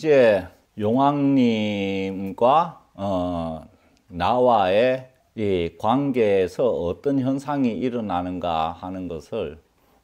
자, 이제 용왕님과 어, 나와의 이 관계에서 어떤 현상이 일어나는가 하는 것을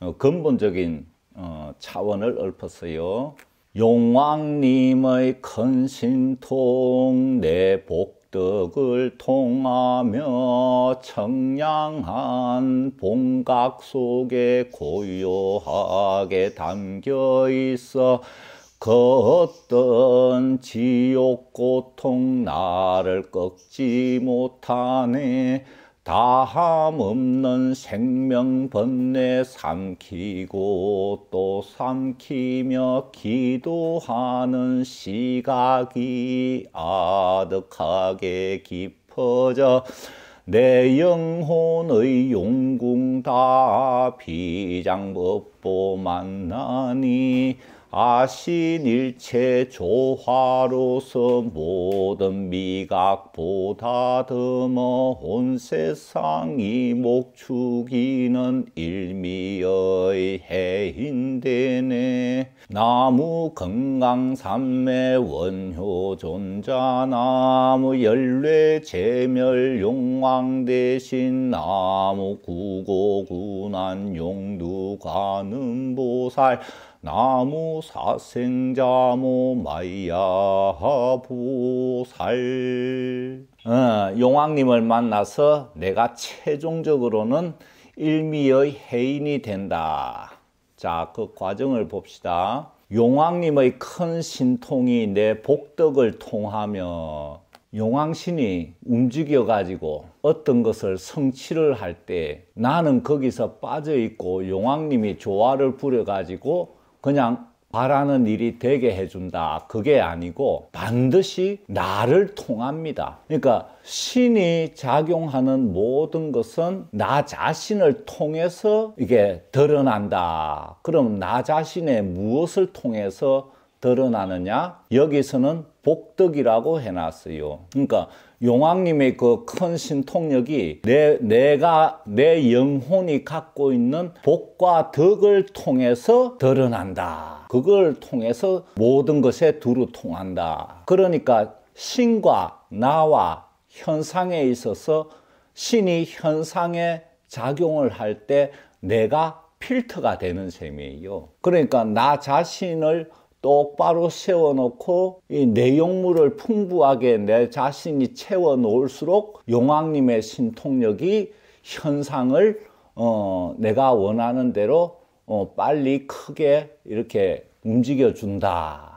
어, 근본적인 어, 차원을 읊었어요. 용왕님의 큰 신통 내 복덕을 통하며 청량한 봉각 속에 고요하게 담겨 있어 그 어떤 지옥 고통 나를 꺾지 못하네. 다함 없는 생명 번뇌 삼키고 또 삼키며 기도하는 시각이 아득하게 깊어져 내 영혼의 용궁 다 비장법보 만나니 아신일체 조화로서 모든 미각보다 드머 온 세상이 목축이는 일미의 해인되네. 나무 건강삼매 원효 존자 나무 열뇌 제멸 용왕 대신 나무 구고군한 용두 가는 보살 나무 사생자모 마야 보살 어, 용왕님을 만나서 내가 최종적으로는 일미의 해인이 된다. 자, 그 과정을 봅시다. 용왕님의 큰 신통이 내 복덕을 통하며 용왕신이 움직여 가지고 어떤 것을 성취를 할 때 나는 거기서 빠져 있고 용왕님이 조화를 부려 가지고 그냥 바라는 일이 되게 해준다. 그게 아니고 반드시 나를 통합니다. 그러니까 신이 작용하는 모든 것은 나 자신을 통해서 이게 드러난다. 그럼 나 자신의 무엇을 통해서 드러나느냐? 여기서는 복덕이라고 해놨어요. 그러니까 용왕님의 그 큰 신통력이 내, 내가, 내 영혼이 갖고 있는 복과 덕을 통해서 드러난다. 그걸 통해서 모든 것에 두루 통한다. 그러니까 신과 나와 현상에 있어서 신이 현상에 작용을 할 때 내가 필터가 되는 셈이에요. 그러니까 나 자신을 똑바로 세워놓고 이 내용물을 풍부하게 내 자신이 채워 놓을수록 용왕님의 신통력이 현상을 어, 내가 원하는 대로 어, 빨리 크게 이렇게 움직여 준다.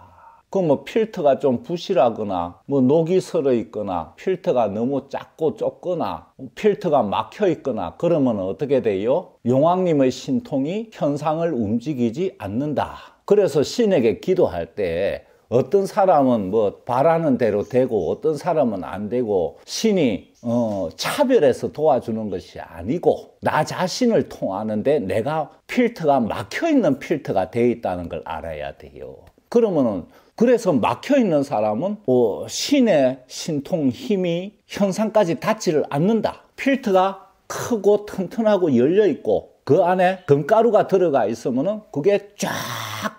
그럼 뭐 필터가 좀 부실하거나 뭐 녹이 설어 있거나 필터가 너무 작고 좁거나 필터가 막혀 있거나 그러면 어떻게 돼요? 용왕님의 신통이 현상을 움직이지 않는다. 그래서 신에게 기도할 때 어떤 사람은 뭐 바라는 대로 되고 어떤 사람은 안 되고 신이 어, 차별해서 도와주는 것이 아니고 나 자신을 통하는데 내가 필터가 막혀 있는 필터가 돼 있다는 걸 알아야 돼요. 그러면은 그래서 막혀 있는 사람은 뭐 신의 신통 힘이 현상까지 닿지를 않는다. 필터가 크고 튼튼하고 열려 있고 그 안에 금가루가 들어가 있으면은 그게 쫙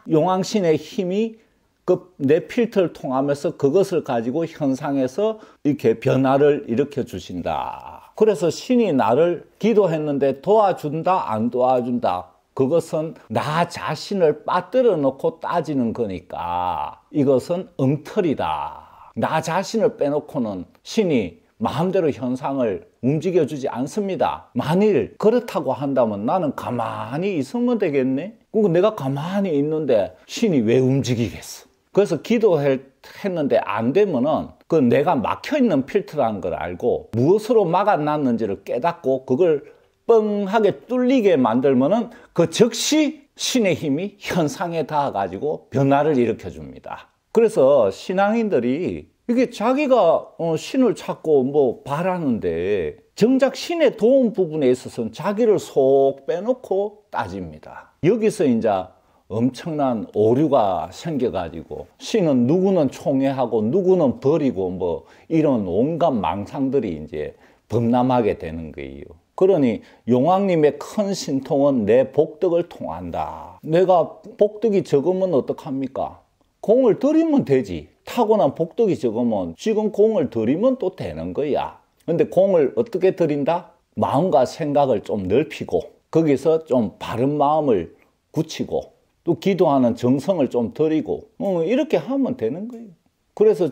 용왕신의 힘이 그 내 필터를 통하면서 그것을 가지고 현상에서 이렇게 변화를 일으켜 주신다. 그래서 신이 나를 기도했는데 도와준다, 안 도와준다. 그것은 나 자신을 빠뜨려 놓고 따지는 거니까 이것은 엉터리다. 나 자신을 빼놓고는 신이 마음대로 현상을 움직여주지 않습니다. 만일 그렇다고 한다면 나는 가만히 있으면 되겠네? 그리고 내가 가만히 있는데 신이 왜 움직이겠어? 그래서 기도했는데 안 되면은 그 내가 막혀 있는 필터라는 걸 알고 무엇으로 막아놨는지를 깨닫고 그걸 뻥하게 뚫리게 만들면은 그 즉시 신의 힘이 현상에 닿아가지고 변화를 일으켜 줍니다. 그래서 신앙인들이 이게 자기가 어, 신을 찾고 뭐 바라는데 정작 신의 도움 부분에 있어서는 자기를 속 빼놓고 따집니다. 여기서 이제 엄청난 오류가 생겨가지고 신은 누구는 총애하고 누구는 버리고 뭐 이런 온갖 망상들이 이제 범람하게 되는 거예요. 그러니 용왕님의 큰 신통은 내 복덕을 통한다. 내가 복덕이 적으면 어떡합니까? 공을 들이면 되지. 타고난 복덕이 적으면 지금 공을 들이면 또 되는 거야. 근데 공을 어떻게 들인다? 마음과 생각을 좀 넓히고 거기서 좀 바른 마음을 굳히고 또 기도하는 정성을 좀 들이고 어, 이렇게 하면 되는 거예요. 그래서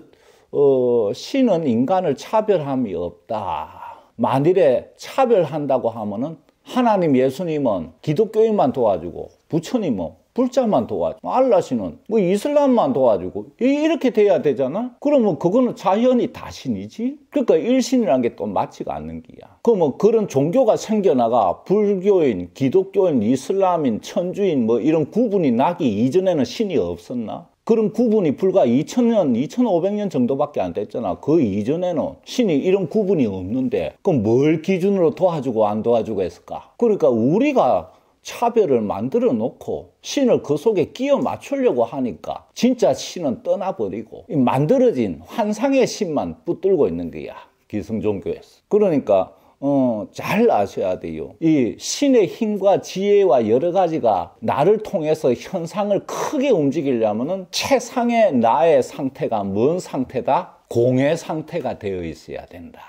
어, 신은 인간을 차별함이 없다. 만일에 차별한다고 하면은 하나님 예수님은 기독교인만 도와주고 부처님은 불자만 도와주고 알라시는 뭐 이슬람만 도와주고 이렇게 돼야 되잖아? 그러면 그거는 자연이 다신이지. 그러니까 일신이라는 게 또 맞지가 않는 기야. 그러면 그런 종교가 생겨나가 불교인 기독교인 이슬람인 천주인 뭐 이런 구분이 나기 이전에는 신이 없었나? 그런 구분이 불과 2000년, 2500년 정도밖에 안 됐잖아. 그 이전에는 신이 이런 구분이 없는데, 그럼 뭘 기준으로 도와주고 안 도와주고 했을까? 그러니까 우리가 차별을 만들어 놓고 신을 그 속에 끼워 맞추려고 하니까 진짜 신은 떠나버리고 만들어진 환상의 신만 붙들고 있는 거야. 기성종교에서. 그러니까 어, 잘 아셔야 돼요. 이 신의 힘과 지혜와 여러 가지가 나를 통해서 현상을 크게 움직이려면은 최상의 나의 상태가 뭔 상태다? 공의 상태가 되어 있어야 된다.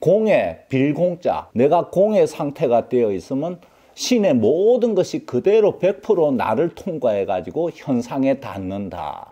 공의 빌공자, 내가 공의 상태가 되어 있으면 신의 모든 것이 그대로 100% 나를 통과해 가지고 현상에 닿는다.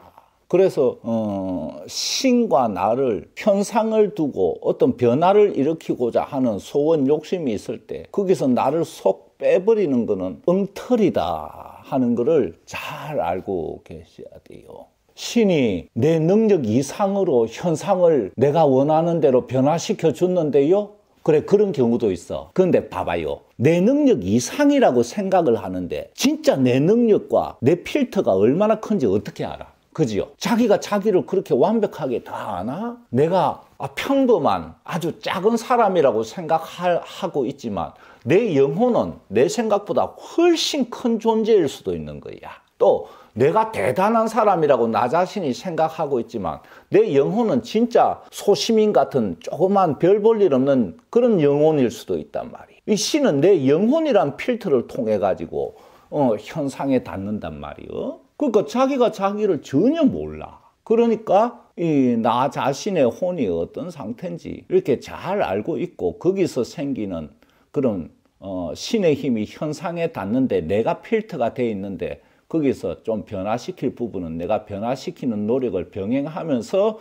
그래서 어, 신과 나를 편상을 두고 어떤 변화를 일으키고자 하는 소원 욕심이 있을 때 거기서 나를 속 빼버리는 것은 엉터리다 하는 것을 잘 알고 계셔야 돼요. 신이 내 능력 이상으로 현상을 내가 원하는 대로 변화시켜 줬는데요. 그래 그런 경우도 있어. 그런데 봐봐요. 내 능력 이상이라고 생각을 하는데 진짜 내 능력과 내 필터가 얼마나 큰지 어떻게 알아? 그지요? 자기가 자기를 그렇게 완벽하게 다 아나? 내가 아, 평범한 아주 작은 사람이라고 생각하고 있지만 내 영혼은 내 생각보다 훨씬 큰 존재일 수도 있는 거야. 또 내가 대단한 사람이라고 나 자신이 생각하고 있지만 내 영혼은 진짜 소시민 같은 조그만 별 볼 일 없는 그런 영혼일 수도 있단 말이야. 이 신은 내 영혼이란 필터를 통해 가지고 어, 현상에 닿는단 말이요. 그러니까 자기가 자기를 전혀 몰라. 그러니까 이 나 자신의 혼이 어떤 상태인지 이렇게 잘 알고 있고 거기서 생기는 그런 어, 신의 힘이 현상에 닿는데 내가 필터가 돼 있는데 거기서 좀 변화시킬 부분은 내가 변화시키는 노력을 병행하면서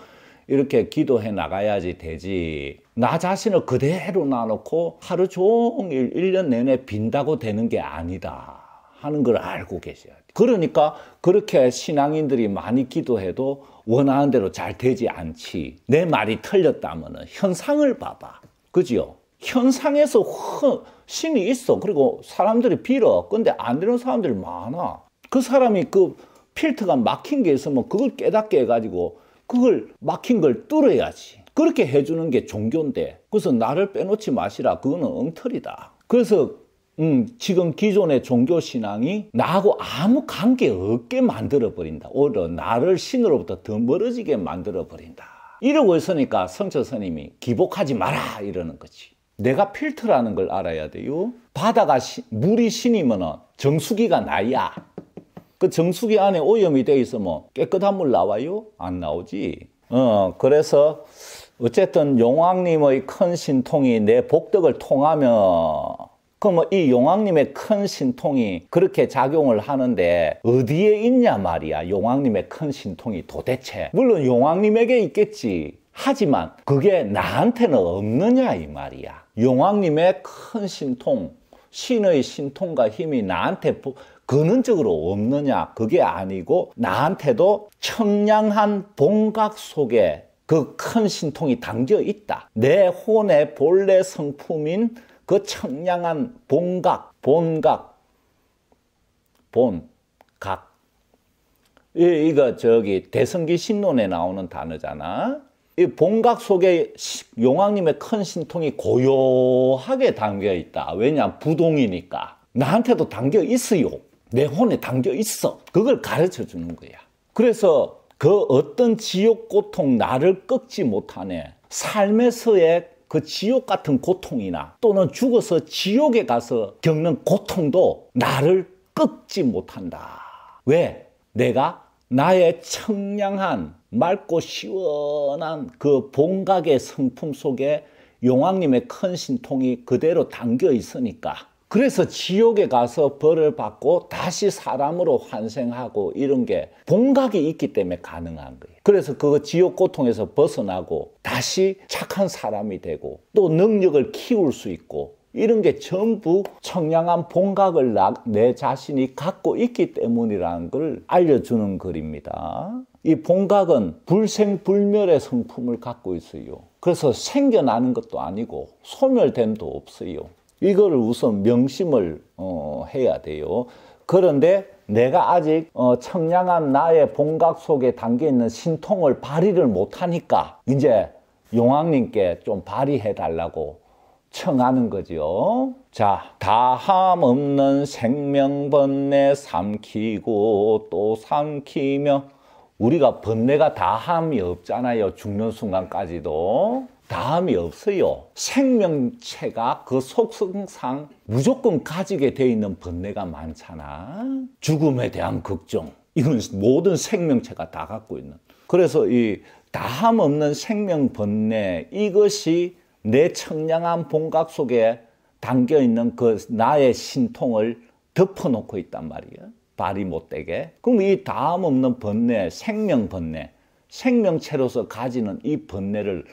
이렇게 기도해 나가야지 되지. 나 자신을 그대로 놔놓고 하루 종일 1년 내내 빈다고 되는 게 아니다. 하는 걸 알고 계셔야 돼. 그러니까 그렇게 신앙인들이 많이 기도해도 원하는 대로 잘 되지 않지. 내 말이 틀렸다면 현상을 봐봐. 그지요? 현상에서 허, 신이 있어. 그리고 사람들이 빌어. 근데 안 되는 사람들이 많아. 그 사람이 그 필터가 막힌 게 있으면 그걸 깨닫게 해가지고 그걸 막힌 걸 뚫어야지. 그렇게 해주는 게 종교인데. 그래서 나를 빼놓지 마시라. 그거는 엉터리다. 그래서 음, 지금 기존의 종교 신앙이 나하고 아무 관계 없게 만들어 버린다. 오히려 나를 신으로부터 더 멀어지게 만들어 버린다. 이러고 있으니까 성처 스님이 기복하지 마라 이러는 거지. 내가 필터라는 걸 알아야 돼요. 바다가 시, 물이 신이면 정수기가 나야. 그 정수기 안에 오염이 돼 있으면 깨끗한 물 나와요? 안 나오지. 어, 그래서 어쨌든 용왕님의 큰 신통이 내 복덕을 통하면 그럼 이 용왕님의 큰 신통이 그렇게 작용을 하는데 어디에 있냐 말이야. 용왕님의 큰 신통이 도대체. 물론 용왕님에게 있겠지. 하지만 그게 나한테는 없느냐 이 말이야. 용왕님의 큰 신통, 신의 신통과 힘이 나한테 근원적으로 없느냐 그게 아니고 나한테도 청량한 봉각 속에 그 큰 신통이 담겨 있다. 내 혼의 본래 성품인 그 청량한 본각, 본각, 본각. 이, 이거 저기 대성기 신론에 나오는 단어잖아. 이 본각 속에 용왕님의 큰 신통이 고요하게 담겨 있다. 왜냐? 부동이니까. 나한테도 담겨 있어요. 내 혼에 담겨 있어. 그걸 가르쳐 주는 거야. 그래서 그 어떤 지옥 고통 나를 꺾지 못하네. 삶에서의 그 지옥 같은 고통이나 또는 죽어서 지옥에 가서 겪는 고통도 나를 꺾지 못한다. 왜? 내가 나의 청량한 맑고 시원한 그 봉각의 성품 속에 용왕님의 큰 신통이 그대로 담겨 있으니까 그래서 지옥에 가서 벌을 받고 다시 사람으로 환생하고 이런 게 봉각이 있기 때문에 가능한 거예요. 그래서 그 지옥 고통에서 벗어나고 다시 착한 사람이 되고 또 능력을 키울 수 있고 이런 게 전부 청량한 봉각을 내 자신이 갖고 있기 때문이라는 걸 알려주는 글입니다. 이 봉각은 불생불멸의 성품을 갖고 있어요. 그래서 생겨나는 것도 아니고 소멸됨도 없어요. 이거를 우선 명심을 어, 해야 돼요. 그런데 내가 아직 어, 청량한 나의 봉각 속에 담겨 있는 신통을 발휘를 못하니까 이제 용왕님께 좀 발휘해 달라고 청하는 거죠. 자, 다함 없는 생명 번뇌 삼키고 또 삼키며 우리가 번뇌가 다함이 없잖아요. 죽는 순간까지도. 다함이 없어요. 생명체가 그 속성상 무조건 가지게 돼 있는 번뇌가 많잖아. 죽음에 대한 걱정. 이건 모든 생명체가 다 갖고 있는. 그래서 이 다함 없는 생명 번뇌 이것이 내 청량한 본각 속에 담겨 있는 그 나의 신통을 덮어놓고 있단 말이에요. 발이 못 되게. 그럼 이 다음 없는 번뇌, 생명 번뇌, 생명체로서 가지는 이 번뇌를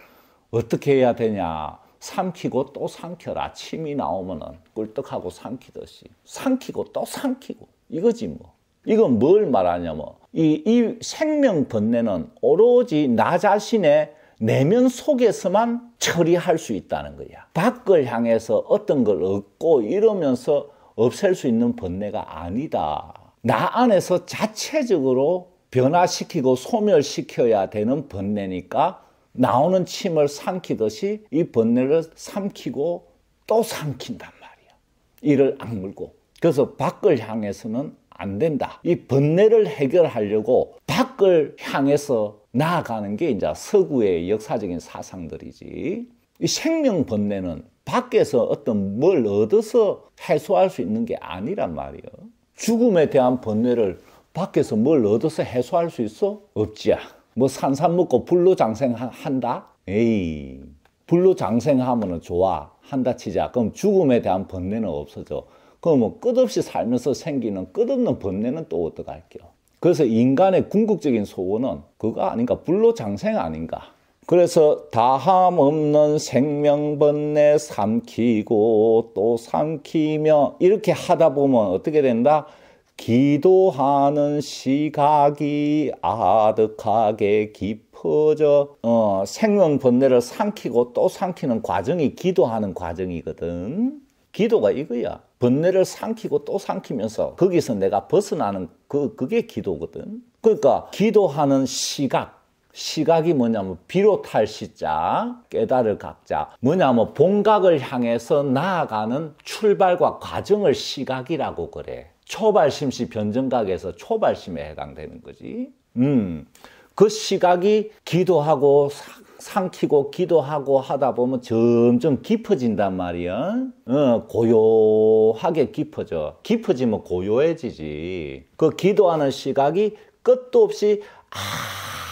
어떻게 해야 되냐? 삼키고 또 삼켜라. 침이 나오면은 꿀떡하고 삼키듯이. 삼키고 또 삼키고. 이거지 뭐. 이건 뭘 말하냐면, 이, 이 생명 번뇌는 오로지 나 자신의 내면 속에서만 처리할 수 있다는 거야. 밖을 향해서 어떤 걸 얻고 이러면서 없앨 수 있는 번뇌가 아니다. 나 안에서 자체적으로 변화시키고 소멸시켜야 되는 번뇌니까 나오는 침을 삼키듯이 이 번뇌를 삼키고 또 삼킨단 말이야. 이를 악물고. 그래서 밖을 향해서는 안 된다. 이 번뇌를 해결하려고 밖을 향해서 나아가는 게 이제 서구의 역사적인 사상들이지. 이 생명 번뇌는 밖에서 어떤 뭘 얻어서 해소할 수 있는 게 아니란 말이에요. 죽음에 대한 번뇌를 밖에서 뭘 얻어서 해소할 수 있어? 없지야. 뭐 산삼 먹고 불로 장생한다? 에이, 불로 장생하면 좋아. 한다 치자. 그럼 죽음에 대한 번뇌는 없어져. 그럼 뭐 끝없이 살면서 생기는 끝없는 번뇌는 또 어떡할게요? 그래서 인간의 궁극적인 소원은 그거 아닌가? 불로 장생 아닌가? 그래서 다함 없는 생명번뇌 삼키고 또 삼키며 이렇게 하다 보면 어떻게 된다? 기도하는 시각이 아득하게 깊어져 어, 생명 번뇌를 삼키고 또 삼키는 과정이 기도하는 과정이거든. 기도가 이거야. 번뇌를 삼키고 또 삼키면서 거기서 내가 벗어나는 그 그게 기도거든. 그러니까 기도하는 시각 시각이 뭐냐면 비롯할 시자, 깨달을 각자. 뭐냐면 본각을 향해서 나아가는 출발과 과정을 시각이라고 그래. 초발심시 변정각에서 초발심에 해당되는 거지. 음. 그 시각이 기도하고 삼키고 기도하고 하다 보면 점점 깊어진단 말이야. 어, 고요하게 깊어져. 깊어지면 고요해지지. 그 기도하는 시각이 끝도 없이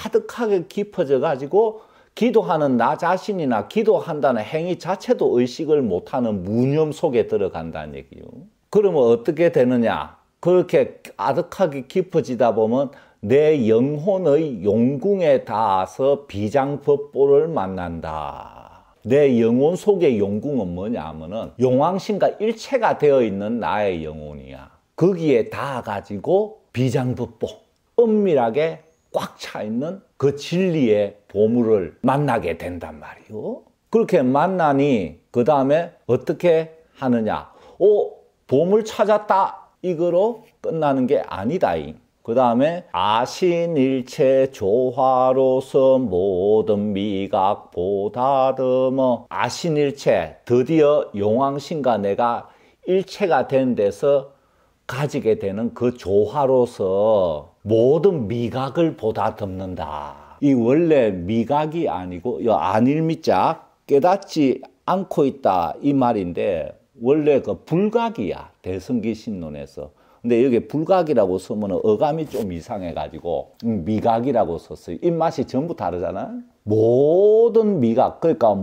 아득하게 깊어져 가지고 기도하는 나 자신이나 기도한다는 행위 자체도 의식을 못하는 무념 속에 들어간다는 얘기요. 그러면 어떻게 되느냐? 그렇게 아득하게 깊어지다 보면 내 영혼의 용궁에 닿아서 비장법보를 만난다. 내 영혼 속의 용궁은 뭐냐 하면은 용왕신과 일체가 되어 있는 나의 영혼이야. 거기에 닿아가지고 비장법보, 은밀하게 꽉 차 있는 그 진리의 보물을 만나게 된단 말이요. 그렇게 만나니 그 다음에 어떻게 하느냐? 오, 보물 찾았다. 이거로 끝나는 게 아니다잉. 그 다음에 아신일체 조화로서 모든 미각 보다듬어 아신일체 드디어 용왕신과 내가 일체가 된 데서 가지게 되는 그 조화로서 모든 미각을 보다듬는다. 이 원래 미각이 아니고 안일미자 깨닫지 않고 있다 이 말인데 원래 그 불각이야 대성기 신론에서 근데 여기 불각이라고 쓰면 어감이 좀 이상해가지고 음, 미각이라고 썼어요. 입맛이 전부 다르잖아. 모든 미각, 그러니까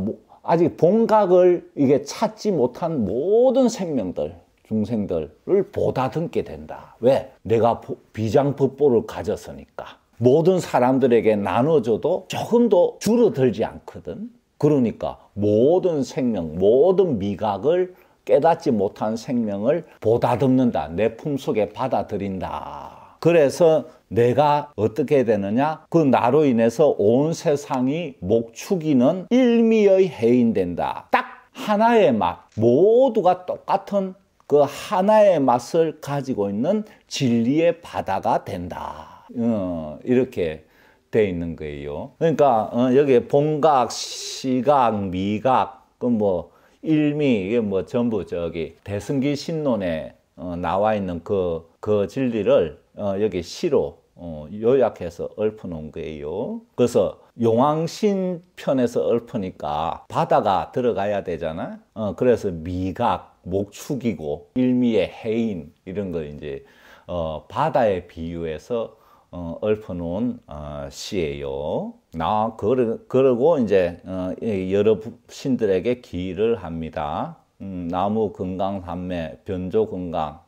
아직 본각을 이게 찾지 못한 모든 생명들, 중생들을 보다듬게 된다. 왜? 내가 비장법보를 가졌으니까. 모든 사람들에게 나눠줘도 조금도 줄어들지 않거든. 그러니까 모든 생명, 모든 미각을 깨닫지 못한 생명을 보다듬는다. 내 품속에 받아들인다. 그래서 내가 어떻게 되느냐? 그 나로 인해서 온 세상이 목축이는 일미의 해인된다. 딱 하나의 맛. 모두가 똑같은 그 하나의 맛을 가지고 있는 진리의 바다가 된다. 어, 이렇게 돼 있는 거예요. 그러니까 어, 여기 본각, 시각, 미각, 그뭐 일미 이게 뭐 전부 저기 대승기 신론에 어, 나와 있는 그, 그 진리를 어, 여기 시로 어, 요약해서 읊어놓은 거예요. 그래서 용왕신 편에서 읊으니까 바다가 들어가야 되잖아. 어, 그래서 미각, 목축이고 일미의 해인 이런 거 이제 어, 바다에 비유해서 어, 읊어놓은 어, 시예요. 나 그러, 그러고 이제 어, 여러 신들에게 기를 합니다. 음, 나무 건강 삼매, 변조 건강,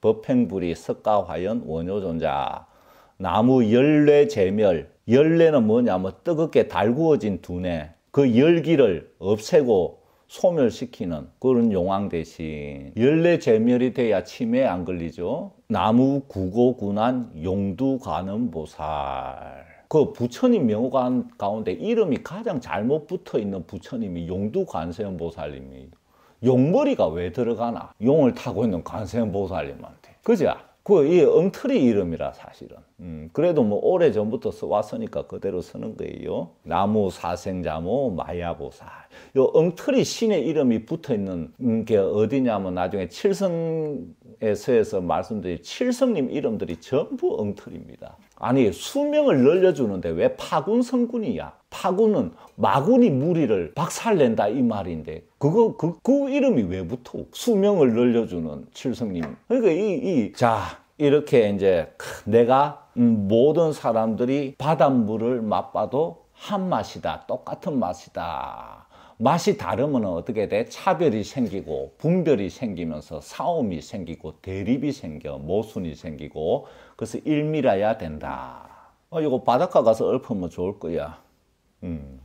법행불이, 석가화연, 원효존자, 나무 열뇌 제멸. 열뇌는 뭐냐면 뜨겁게 달구어진 두뇌. 그 열기를 없애고 소멸시키는 그런 용왕 대신 열뇌 제멸이 돼야 치매에 안 걸리죠. 나무 구고 군한 용두관음 보살. 그 부처님 명호관 가운데 이름이 가장 잘못 붙어 있는 부처님이 용두 관세음 보살님이 용머리가 왜 들어가나? 용을 타고 있는 관세음 보살님한테. 그죠? 그이 엉터리 이름이라 사실은. 음, 그래도 뭐 오래 전부터 써왔으니까 그대로 쓰는 거예요. 나무 사생자모 마야보살. 요 엉터리 신의 이름이 붙어 있는 게 어디냐면 나중에 칠성에서에서 말씀드린 칠성님 이름들이 전부 엉터리입니다. 아니 수명을 늘려주는데 왜 파군 성군이야? 파군은 마군이 무리를 박살낸다 이 말인데 그거 그, 그 이름이 왜 붙어? 수명을 늘려주는 칠성님. 그러니까 이 이자 이렇게 이제 내가 음, 모든 사람들이 바닷물을 맛봐도 한 맛이다. 똑같은 맛이다. 맛이 다르면 어떻게 돼? 차별이 생기고 분별이 생기면서 싸움이 생기고 대립이 생겨 모순이 생기고 그래서 일밀어야 된다. 어, 이거 바닷가 가서 읊으면 좋을 거야. 음.